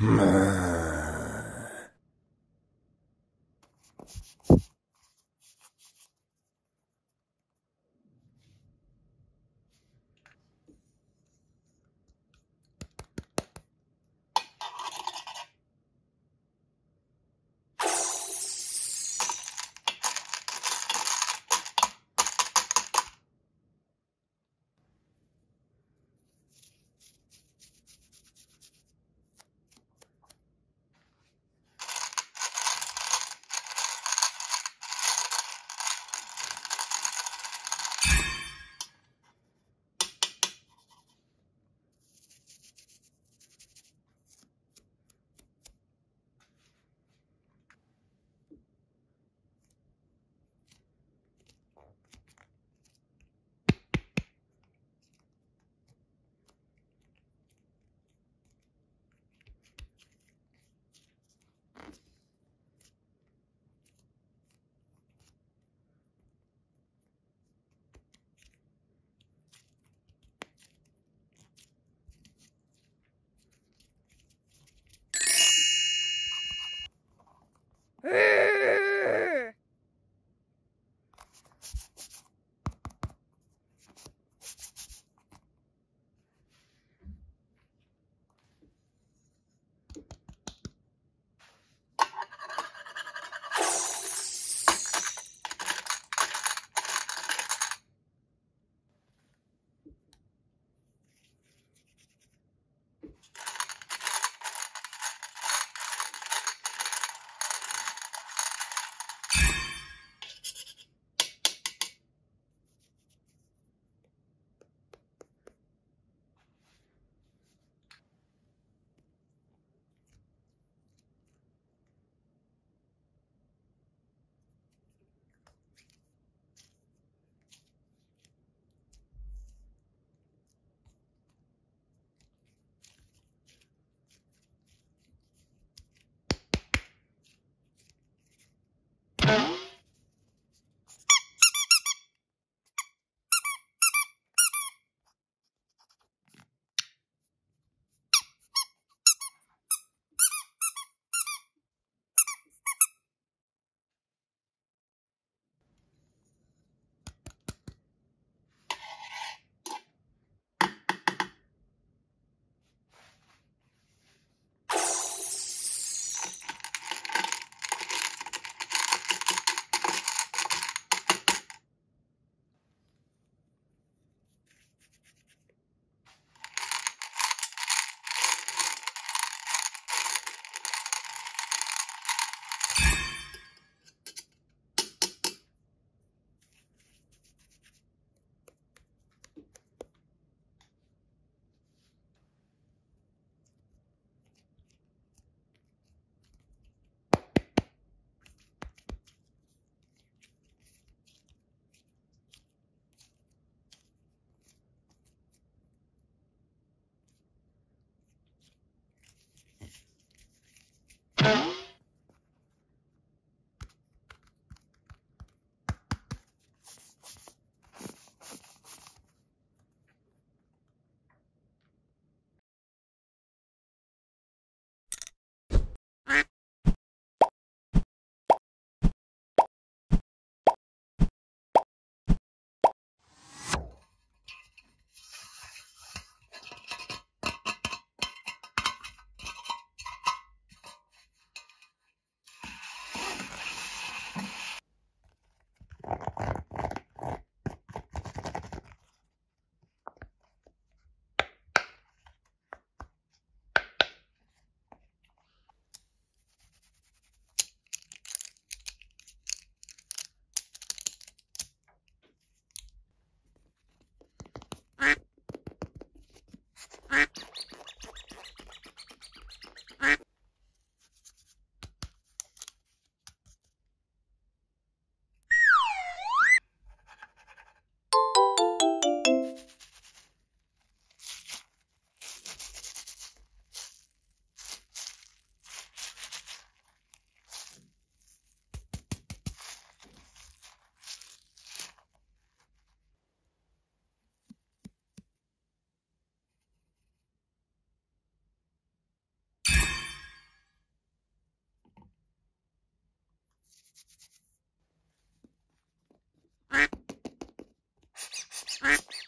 嗯。Thank you. Mm-hmm.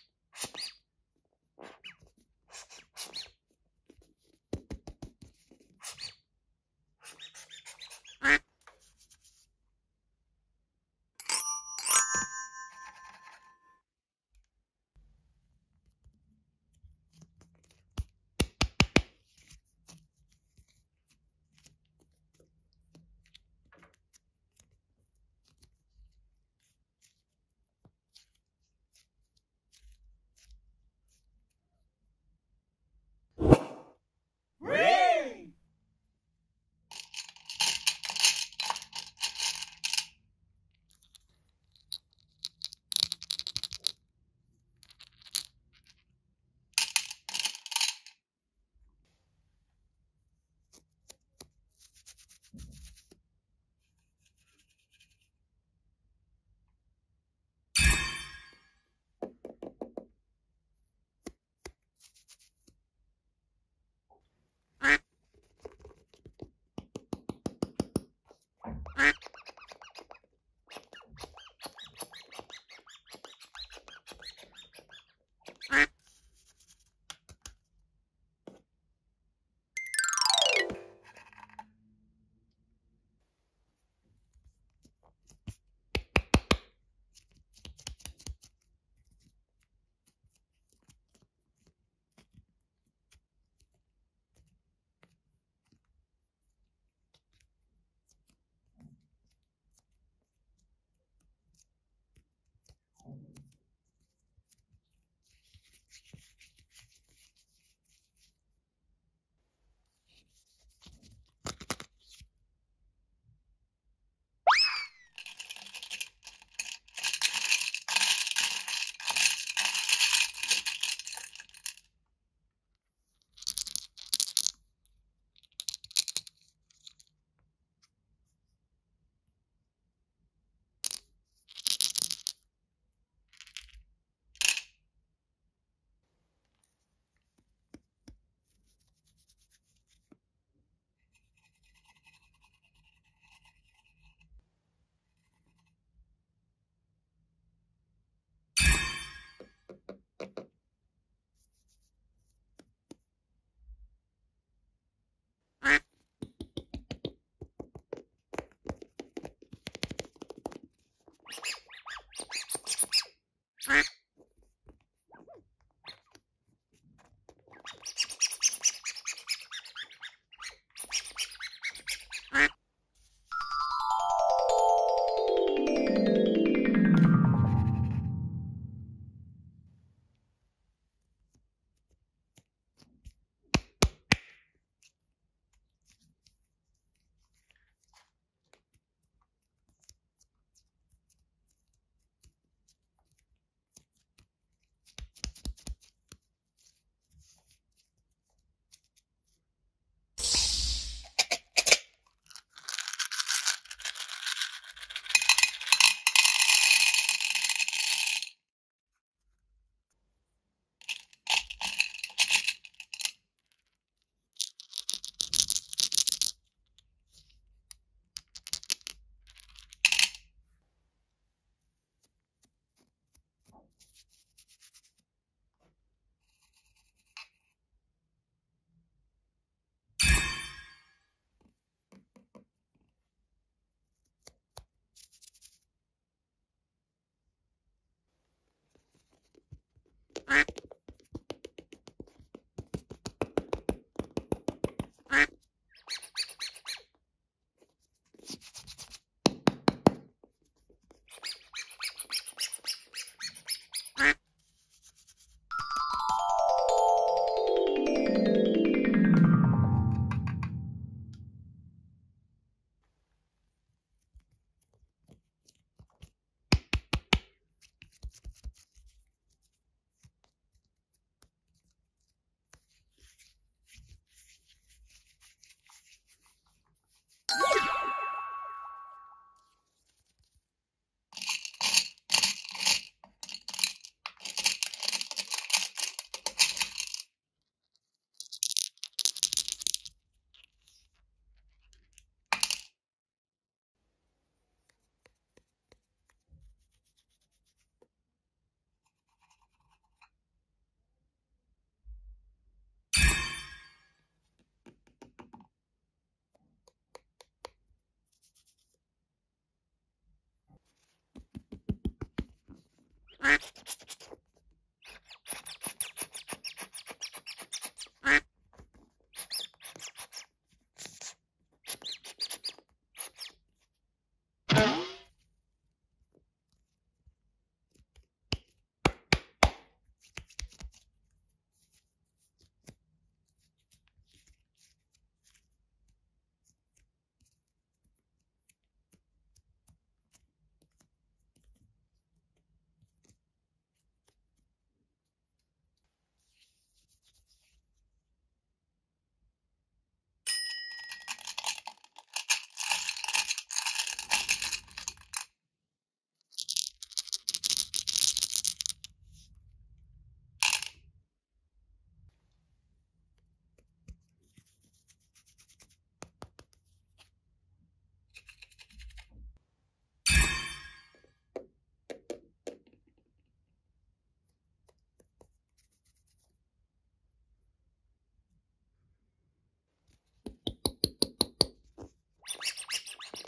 Bye.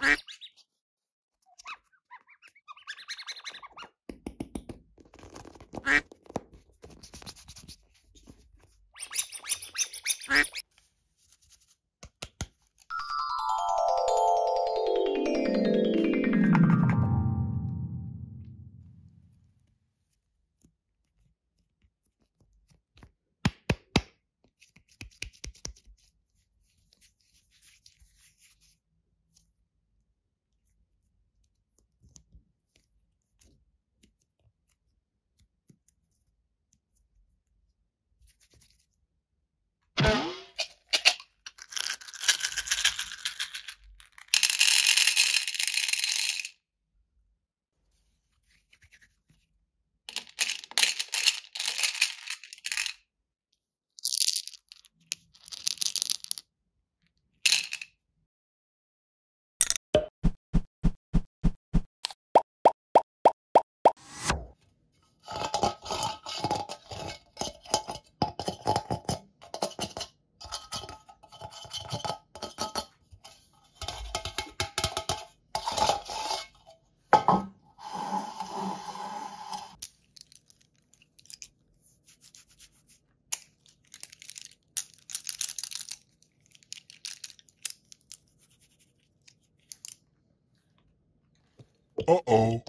Bye. Uh-oh.